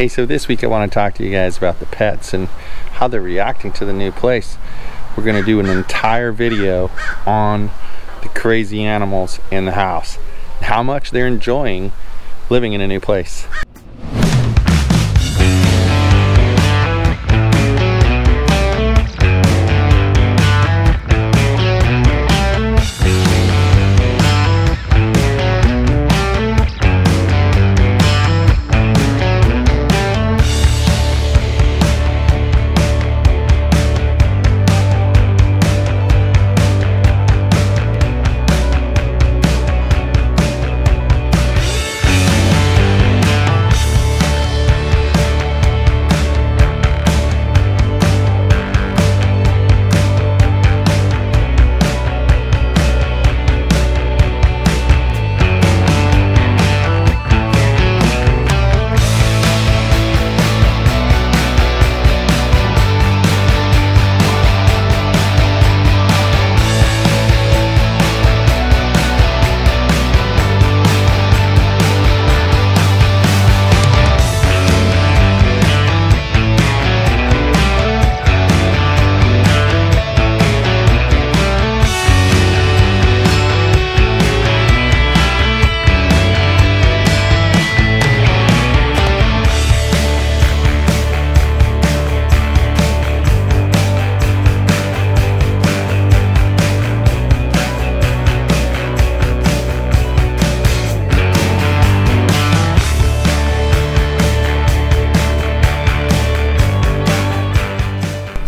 Hey, so this week I want to talk to you guys about the pets and how they're reacting to the new place. We're going to do an entire video on the crazy animals in the house, how much they're enjoying living in a new place.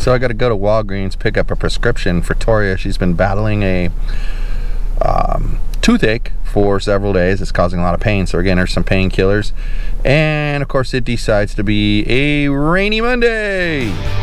So I got to go to Walgreens, pick up a prescription for Torya. She's been battling a um, toothache for several days. It's causing a lot of pain. So we're getting her some painkillers. And of course it decides to be a rainy Monday.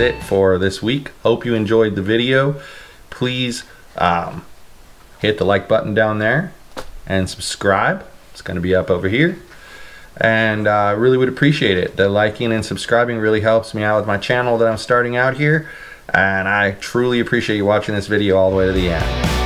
It for this week. Hope you enjoyed the video. Please um, hit the like button down there and subscribe. It's going to be up over here. And I uh, really would appreciate it. The liking and subscribing really helps me out with my channel that I'm starting out here. And I truly appreciate you watching this video all the way to the end.